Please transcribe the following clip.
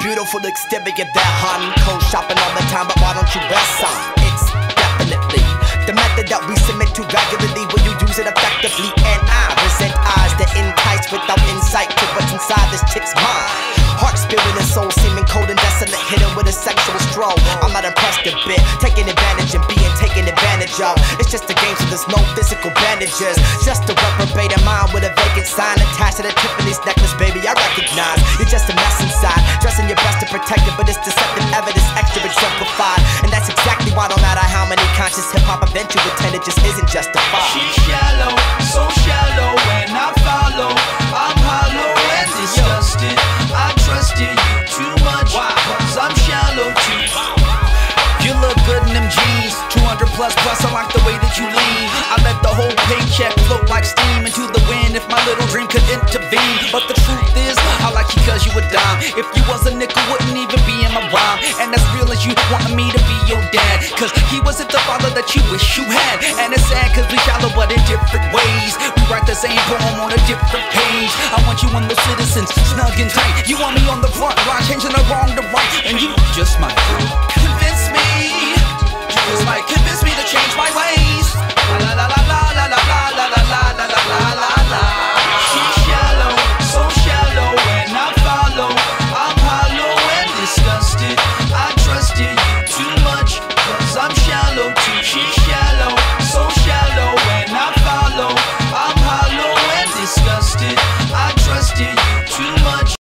Beautiful exterior that hot and Cold. Shopping all the time, but why don't you wear some? It's definitely the method that we submit to regularly when you use it effectively. And I that entice without insight to what's inside this chick's mind. Heart, spirit, and soul seeming cold and desolate, hidden with a sexual stroll. I'm not impressed a bit, taking advantage and being taken advantage of. It's just a game, so there's no physical bandages. Just a reprobate mind with a vacant sign attached to the Tiffany's necklace, baby. I recognize you're just a mess inside. Dressing your best to protect it, but it's deceptive evidence, extra exemplified. And that's exactly why, no matter how many conscious hip hop events you attend, it just isn't justified. Plus plus. I like the way that you lean. I let the whole paycheck float like steam into the wind. If my little dream could intervene, but the truth is, I like you cause you a dime. If you was a nickel, wouldn't even be in my rhyme. And as real as you wanted me to be your dad, cause he wasn't the father that you wish you had. And it's sad cause we shallow, but in different ways. We write the same poem on a different page. I want you and the citizens snug and tight. You want me on the front line, changing the wrong to right, and you just might